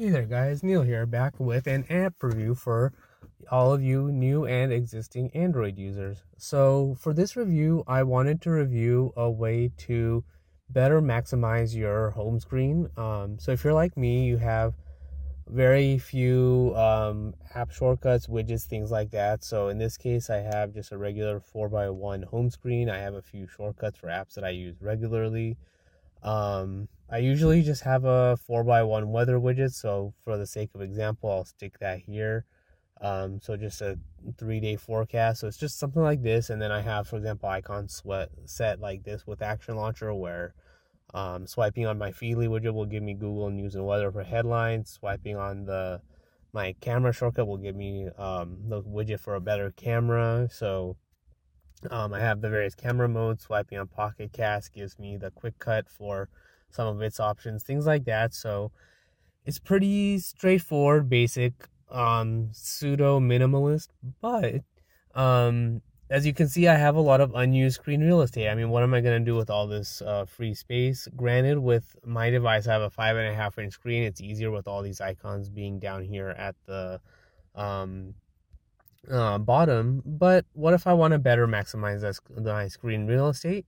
Hey there guys, Neil here back with an app review for all of you new and existing Android users. So for this review, I wanted to review a way to better maximize your home screen. Um, so if you're like me, you have very few um, app shortcuts, widgets, things like that. So in this case, I have just a regular 4x1 home screen. I have a few shortcuts for apps that I use regularly. Um, I usually just have a 4x1 weather widget, so for the sake of example, I'll stick that here. Um, so just a three day forecast. So it's just something like this, and then I have, for example, icon sweat set like this with Action Launcher, where um, swiping on my Feedly widget will give me Google News and Weather for headlines. Swiping on the my camera shortcut will give me um, the widget for a better camera. So um, I have the various camera modes. Swiping on Pocket Cast gives me the quick cut for some of its options, things like that. So it's pretty straightforward, basic, um, pseudo minimalist. But um, as you can see, I have a lot of unused screen real estate. I mean, what am I going to do with all this uh, free space? Granted, with my device, I have a five and a half inch screen. It's easier with all these icons being down here at the um, uh, bottom. But what if I want to better maximize this, my screen real estate?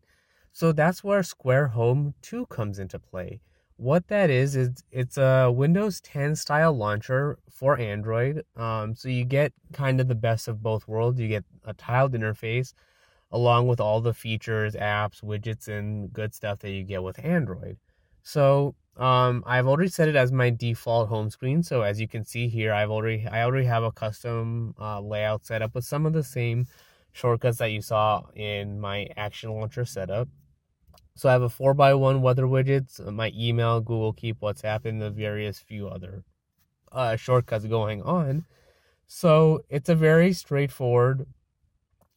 So that's where SquareHome 2 comes into play. What that is is it's a Windows 10 style launcher for Android. Um, so you get kind of the best of both worlds. You get a tiled interface along with all the features, apps, widgets, and good stuff that you get with Android. So um, I've already set it as my default home screen. So as you can see here, I've already I already have a custom uh, layout set up with some of the same shortcuts that you saw in my Action Launcher setup. So I have a 4x1 weather widgets, uh, my email, Google Keep, WhatsApp, and the various few other uh, shortcuts going on. So it's a very straightforward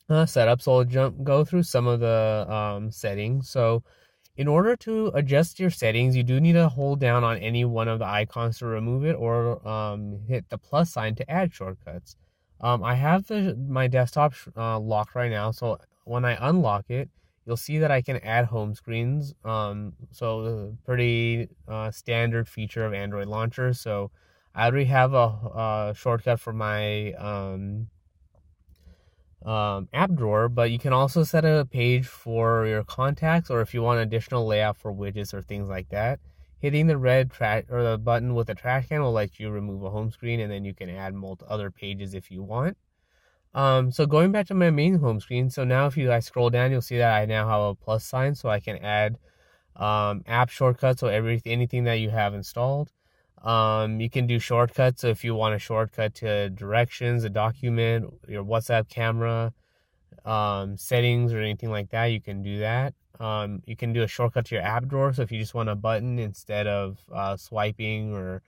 uh, setup. So I'll jump go through some of the um, settings. So in order to adjust your settings, you do need to hold down on any one of the icons to remove it or um, hit the plus sign to add shortcuts. Um, I have the my desktop uh, locked right now, so when I unlock it, you'll see that I can add home screens. Um, so pretty uh, standard feature of Android launcher. So I already have a, a shortcut for my um, um, app drawer, but you can also set a page for your contacts or if you want additional layout for widgets or things like that. Hitting the red trash or the button with the trash can will let you remove a home screen and then you can add multiple other pages if you want. Um, so going back to my main home screen, so now if you guys scroll down, you'll see that I now have a plus sign so I can add um, app shortcuts, so every anything that you have installed. Um, you can do shortcuts. So if you want a shortcut to directions, a document, your WhatsApp camera, um, settings, or anything like that, you can do that. Um, you can do a shortcut to your app drawer. So if you just want a button instead of uh, swiping or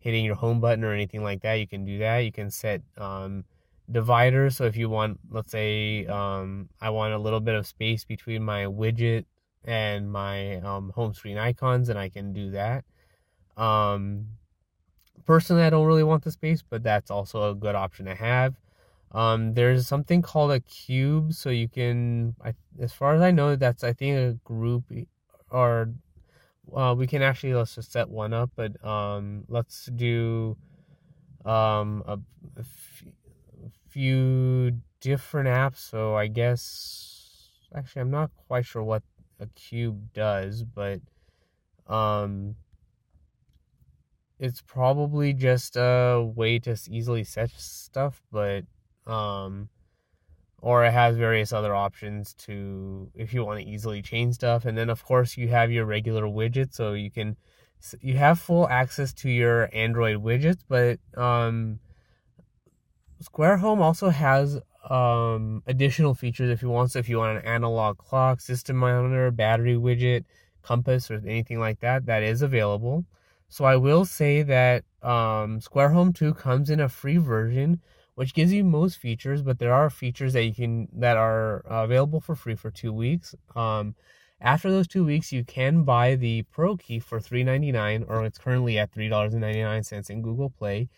hitting your home button or anything like that, you can do that. You can set um, dividers. So if you want, let's say, um, I want a little bit of space between my widget and my um, home screen icons, and I can do that. Um, personally, I don't really want the space, but that's also a good option to have. Um, there's something called a cube, so you can, I, as far as I know, that's I think a group or uh, we can actually let's just set one up, but um, let's do um a, a few different apps. So I guess actually I'm not quite sure what a cube does, but um it's probably just a way to easily set stuff, but um, or it has various other options to if you want to easily change stuff. And then of course you have your regular widgets, so you can you have full access to your Android widgets, but um, SquareHome also has um, additional features if you want. So if you want an analog clock, system monitor, battery widget, compass, or anything like that, that is available. So I will say that um, SquareHome 2 comes in a free version, which gives you most features, but there are features that you can that are uh, available for free for two weeks. Um, after those two weeks, you can buy the Pro Key for $3.99, or it's currently at $3.99 in Google Play,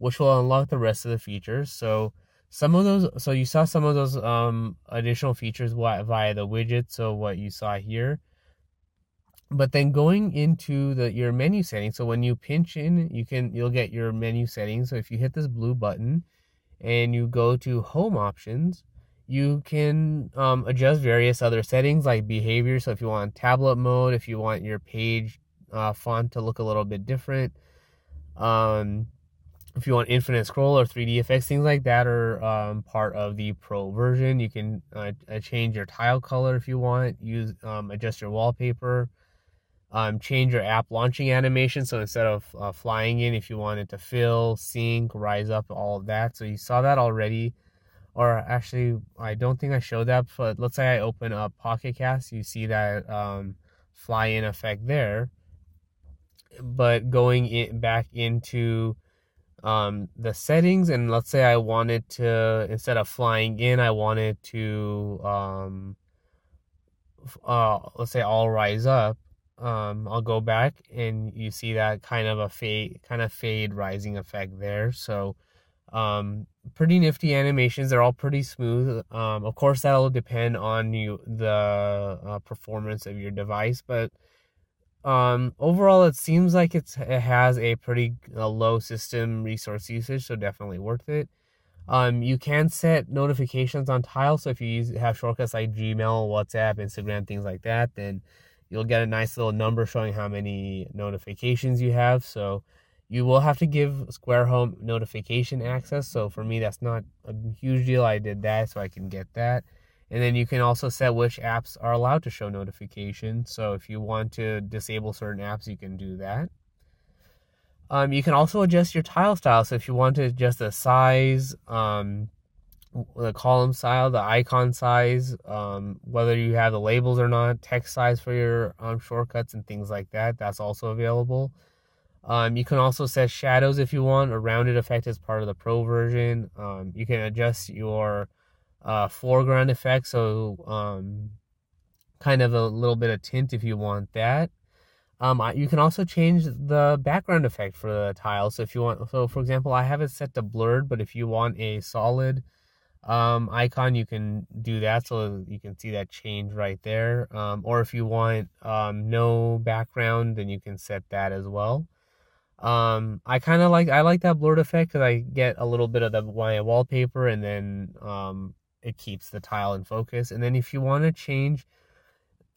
which will unlock the rest of the features. So some of those, so you saw some of those um, additional features via the widget. So what you saw here but then going into the your menu settings so when you pinch in you can you'll get your menu settings so if you hit this blue button and you go to home options you can um, adjust various other settings like behavior so if you want tablet mode if you want your page uh, font to look a little bit different um, if you want infinite scroll or 3d effects things like that are um, part of the pro version you can uh, change your tile color if you want use um, adjust your wallpaper um, change your app launching animation. So instead of uh, flying in, if you wanted to fill, sync, rise up, all of that. So you saw that already. Or actually, I don't think I showed that, but let's say I open up Pocket Cast, you see that um, fly in effect there. But going in, back into um, the settings, and let's say I wanted to, instead of flying in, I wanted to, um, uh, let's say all rise up um, I'll go back and you see that kind of a fade, kind of fade rising effect there. So, um, pretty nifty animations. They're all pretty smooth. Um, of course, that'll depend on you the uh, performance of your device, but um, overall, it seems like it's it has a pretty uh, low system resource usage, so definitely worth it. Um, you can set notifications on tile, so if you use, have shortcuts like Gmail, WhatsApp, Instagram, things like that, then you'll get a nice little number showing how many notifications you have. So you will have to give SquareHome notification access. So for me, that's not a huge deal. I did that so I can get that. And then you can also set which apps are allowed to show notifications. So if you want to disable certain apps, you can do that. Um, you can also adjust your tile style. So if you want to adjust the size, um, the column style, the icon size, um, whether you have the labels or not, text size for your um, shortcuts and things like that. That's also available. Um, you can also set shadows if you want. A rounded effect as part of the pro version. Um, you can adjust your uh, foreground effect, so um, kind of a little bit of tint if you want that. Um, you can also change the background effect for the tile. So if you want, so for example, I have it set to blurred, but if you want a solid um, icon, you can do that so you can see that change right there. Um, or if you want um, no background, then you can set that as well. Um, I kind of like I like that blurred effect because I get a little bit of the my wallpaper, and then um, it keeps the tile in focus. And then if you want to change,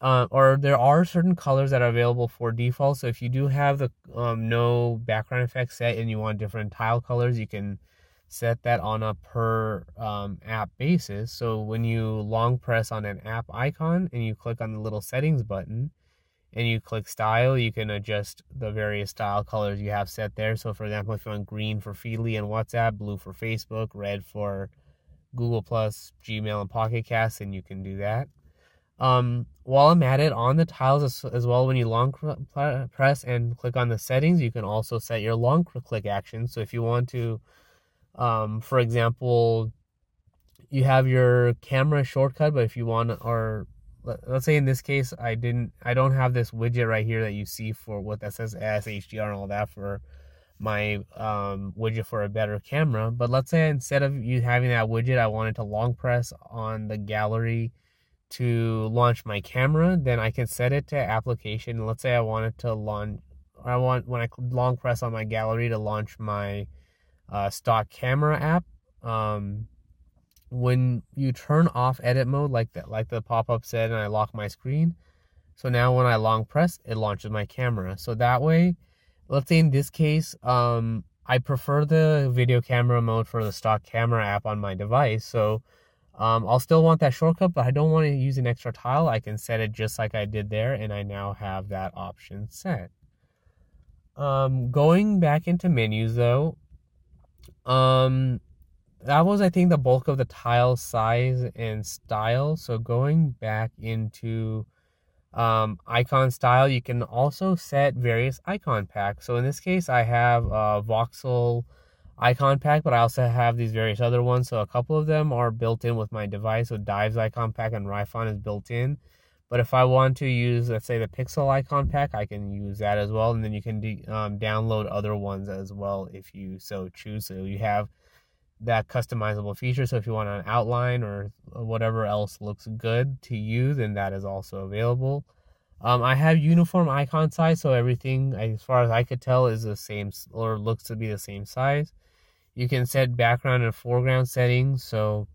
uh, or there are certain colors that are available for default. So if you do have the um, no background effect set and you want different tile colors, you can set that on a per um, app basis. So when you long press on an app icon and you click on the little settings button and you click style, you can adjust the various style colors you have set there. So for example, if you want green for Feedly and WhatsApp, blue for Facebook, red for Google Plus, Gmail, and Pocket Cast, then you can do that. Um, while I'm at it, on the tiles as, as well, when you long press and click on the settings, you can also set your long click action. So if you want to um, for example, you have your camera shortcut, but if you want, or let's say in this case, I didn't, I don't have this widget right here that you see for what that says as HDR and all that for my um, widget for a better camera. But let's say instead of you having that widget, I wanted to long press on the gallery to launch my camera, then I can set it to application. Let's say I wanted to launch, I want when I long press on my gallery to launch my uh, stock camera app. Um, when you turn off edit mode, like that, like the pop up said, and I lock my screen. So now when I long press, it launches my camera. So that way, let's say in this case, um, I prefer the video camera mode for the stock camera app on my device. So um, I'll still want that shortcut, but I don't want to use an extra tile. I can set it just like I did there, and I now have that option set. Um, going back into menus though, um, that was I think the bulk of the tile size and style. So going back into um, icon style, you can also set various icon packs. So in this case, I have a Vokel icon pack, but I also have these various other ones. So a couple of them are built in with my device. So Dives icon pack and Rifon is built in. But if I want to use, let's say, the Pixel icon pack, I can use that as well. And then you can de- um, download other ones as well if you so choose. So you have that customizable feature. So if you want an outline or whatever else looks good to you, then that is also available. Um, I have uniform icon size, so everything, as far as I could tell, is the same or looks to be the same size. You can set background and foreground settings, so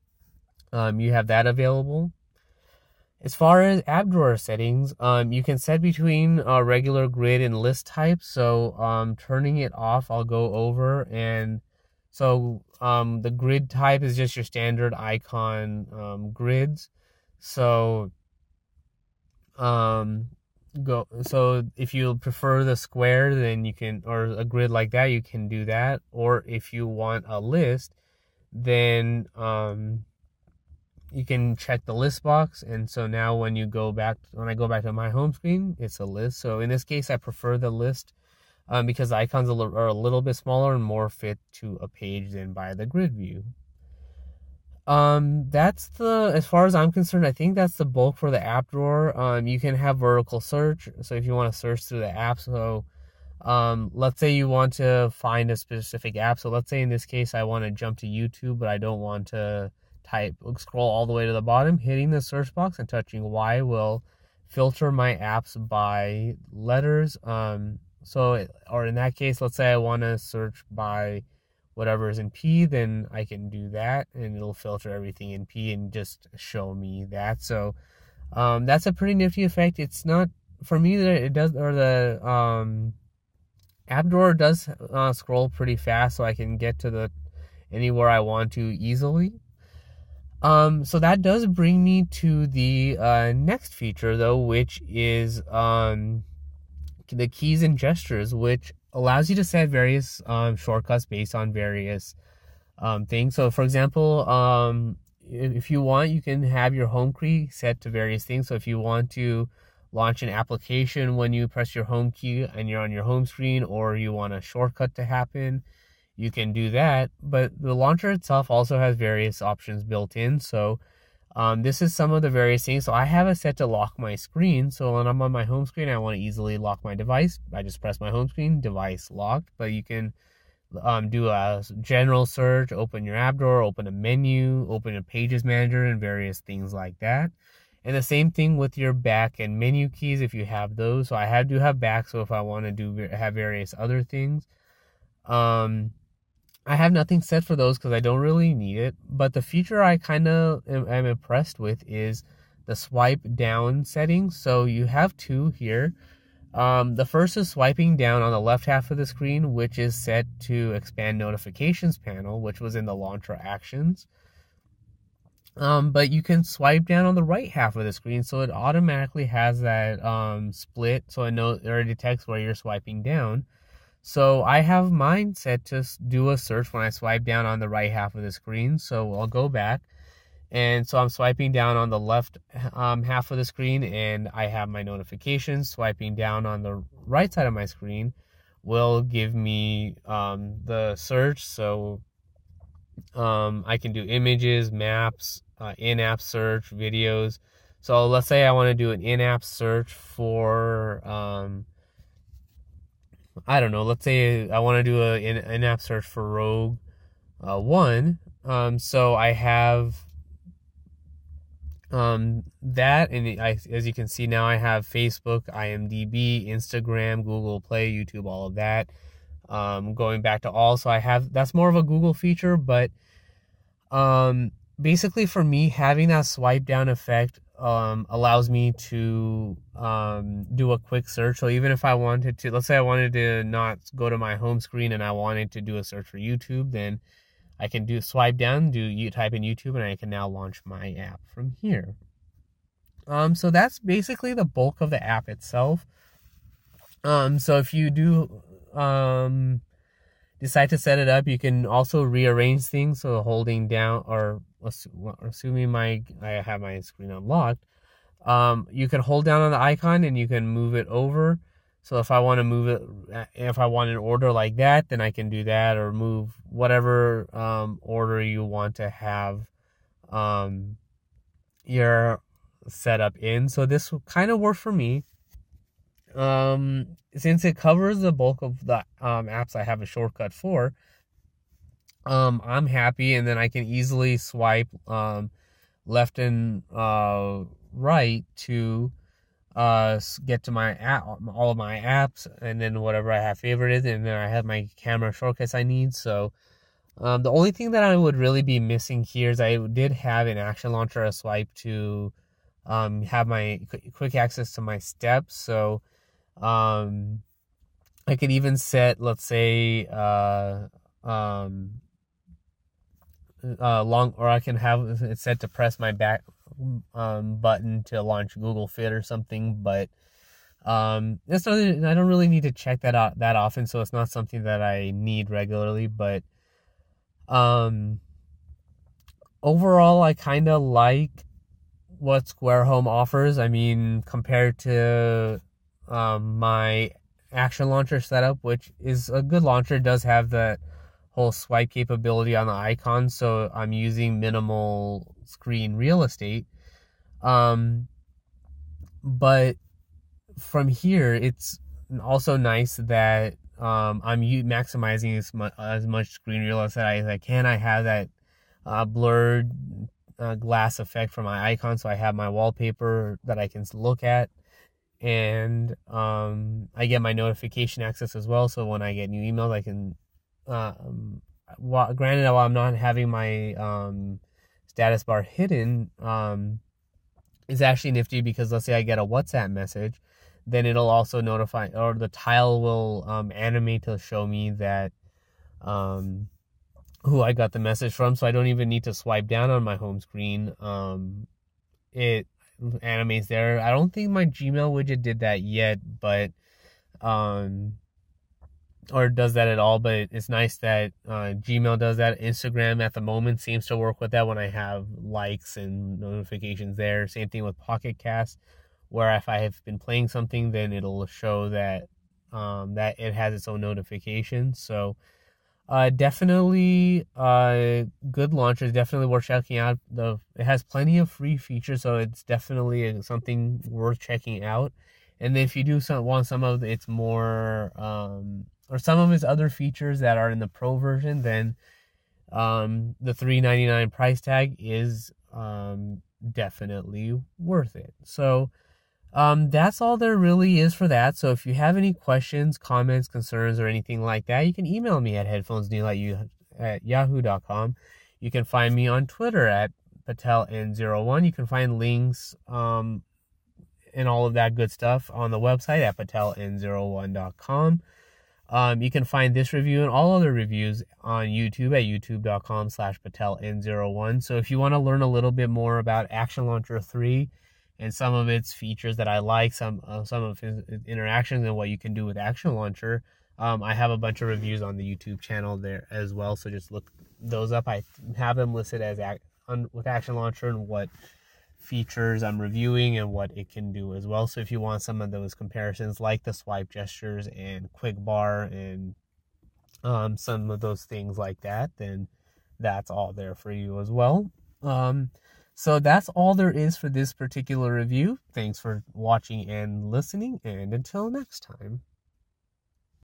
um, you have that available. As far as app drawer settings, um, you can set between uh, regular grid and list type. So um, turning it off, I'll go over and so um, the grid type is just your standard icon um, grids. So um, go so if you prefer the square, then you can or a grid like that, you can do that. Or if you want a list, then um, you can check the list box and so now when you go back when i go back to my home screen it's a list so in this case i prefer the list um, because the icons are a little bit smaller and more fit to a page than by the grid view um that's the as far as i'm concerned i think that's the bulk for the app drawer um you can have vertical search so if you want to search through the app so um let's say you want to find a specific app so let's say in this case i want to jump to youtube but i don't want to type, scroll all the way to the bottom, hitting the search box and touching Y will filter my apps by letters. Um, so, or in that case, let's say I want to search by whatever is in P, then I can do that and it'll filter everything in P and just show me that. So, um, that's a pretty nifty effect. It's not for me that it does, or the um, app drawer does uh, scroll pretty fast, so I can get to the anywhere I want to easily. Um, so that does bring me to the uh, next feature, though, which is um, the keys and gestures, which allows you to set various um, shortcuts based on various um, things. So, for example, um, if you want, you can have your home key set to various things. So, if you want to launch an application when you press your home key and you're on your home screen, or you want a shortcut to happen, you can do that. But the launcher itself also has various options built in. So um, this is some of the various things. So I have it set to lock my screen. So when I'm on my home screen, I want to easily lock my device. I just press my home screen, device locked. But you can um, do a general search, open your app drawer, open a menu, open a pages manager, and various things like that. And the same thing with your back and menu keys if you have those. So I have do have back. So if I want to do have various other things, um, I have nothing set for those because I don't really need it. But the feature I kind of am, am, impressed with is the swipe down setting. So you have two here. Um, the first is swiping down on the left half of the screen, which is set to expand notifications panel, which was in the launcher actions. Um, but you can swipe down on the right half of the screen, so it automatically has that um, split, so it knows or it detects where you're swiping down. So I have mine set to do a search when I swipe down on the right half of the screen. So I'll go back. And so I'm swiping down on the left um, half of the screen and I have my notifications. Swiping down on the right side of my screen will give me um, the search. So um, I can do images, maps, uh, in app search, videos. So let's say I want to do an in app search for um, I don't know, let's say I want to do a an in-app search for Rogue uh, One. Um, so I have um, that, and I, as you can see now, I have Facebook, IMDb, Instagram, Google Play, YouTube, all of that. Um, going back to all, so I have that's more of a Google feature, but um, basically for me, having that swipe down effect um, allows me to um, do a quick search. So even if I wanted to, let's say I wanted to not go to my home screen and I wanted to do a search for YouTube, then I can do swipe down, do you type in YouTube, and I can now launch my app from here. Um, so that's basically the bulk of the app itself. Um, so if you do um, decide to set it up, you can also rearrange things. So holding down or assuming my I have my screen unlocked, um, you can hold down on the icon and you can move it over. So if I want to move it, if I want an order like that, then I can do that or move whatever um, order you want to have um, your setup in. So this kind of works for me. Um, since it covers the bulk of the um, apps I have a shortcut for, um, I'm happy, and then I can easily swipe um, left and uh, right to uh, get to my app, all of my apps, and then whatever I have favorited, and then I have my camera shortcuts I need. So um, the only thing that I would really be missing here is I did have an action launcher, a swipe to um, have my quick access to my steps. So um, I could even set, let's say, uh, um, uh, long, or I can have it set to press my back um, button to launch Google Fit or something. But um, it's not, I don't really need to check that out that often, so it's not something that I need regularly. But um, overall, I kind of like what SquareHome offers. I mean, compared to um, my Action Launcher setup, which is a good launcher, does have that whole swipe capability on the icon, so I'm using minimal screen real estate. Um, but from here, it's also nice that um, I'm maximizing as much, as much screen real estate as I can. I have that uh, blurred uh, glass effect for my icon, so I have my wallpaper that I can look at, and um, I get my notification access as well. So when I get new emails, I can. Um, while, granted, while I'm not having my um, status bar hidden, um, is actually nifty because let's say I get a WhatsApp message, then it'll also notify or the tile will um, animate to show me that um, who I got the message from, so I don't even need to swipe down on my home screen. Um, it animates there. I don't think my Gmail widget did that yet, but um, or does that at all. But it's nice that uh, Gmail does that. Instagram at the moment seems to work with that when I have likes and notifications there. Same thing with Pocket Cast, where if I have been playing something, then it'll show that um, that it has its own notifications. So uh, definitely uh, good launcher. Definitely worth checking out. The it has plenty of free features, so it's definitely something worth checking out. And if you do some, want some of its more um, or some of its other features that are in the pro version, then um, the three ninety nine price tag is um, definitely worth it. So um, that's all there really is for that. So if you have any questions, comments, concerns, or anything like that, you can email me at headphonesneil at yahoo.com. You can find me on Twitter at pateln01. You can find links um, and all of that good stuff on the website at pateln01.com. Um, you can find this review and all other reviews on YouTube at youtube.com slash pateln01. So if you want to learn a little bit more about Action Launcher 3 and some of its features that I like, some uh, some of its interactions and what you can do with Action Launcher, um, I have a bunch of reviews on the YouTube channel there as well. So just look those up. I have them listed as on, with Action Launcher and what features I'm reviewing and what it can do as well. So if you want some of those comparisons like the swipe gestures and quick bar and um, some of those things like that, then that's all there for you as well. Um, so that's all there is for this particular review. Thanks for watching and listening, and until next time.